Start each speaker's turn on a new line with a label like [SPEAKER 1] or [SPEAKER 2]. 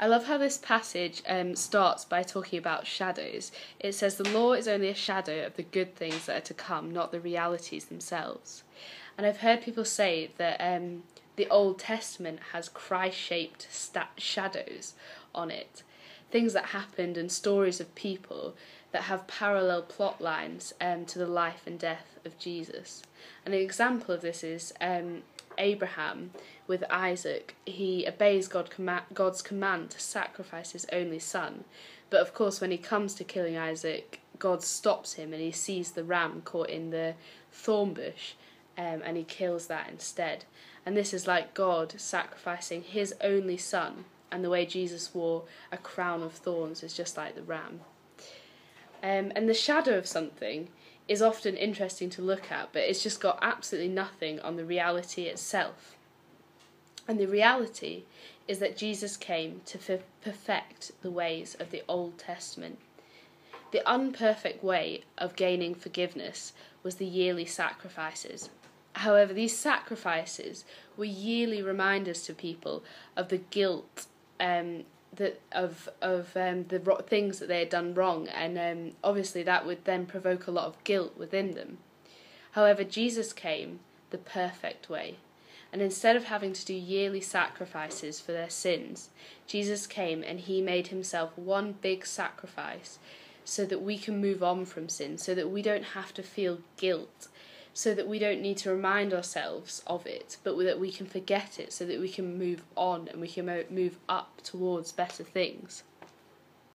[SPEAKER 1] I love how this passage um, starts by talking about shadows. It says the law is only a shadow of the good things that are to come, not the realities themselves. And I've heard people say that um, the Old Testament has Christ shaped shadows on it, things that happened and stories of people that have parallel plot lines um, to the life and death of Jesus. And an example of this is um, Abraham with Isaac, he obeys God God's command to sacrifice his only son. But of course, when he comes to killing Isaac, God stops him and he sees the ram caught in the thorn bush um, and he kills that instead. And this is like God sacrificing his only son, and the way Jesus wore a crown of thorns is just like the ram. Um, and the shadow of something is often interesting to look at, but it's just got absolutely nothing on the reality itself. And the reality is that Jesus came to perfect the ways of the Old Testament. The unperfect way of gaining forgiveness was the yearly sacrifices. However, these sacrifices were yearly reminders to people of the guilt um, that of of um, the ro- things that they had done wrong, and um, obviously that would then provoke a lot of guilt within them. However, Jesus came the perfect way, and instead of having to do yearly sacrifices for their sins, Jesus came and he made himself one big sacrifice so that we can move on from sin, so that we don't have to feel guilt so that we don't need to remind ourselves of it, but that we can forget it so that we can move on and we can move up towards better things.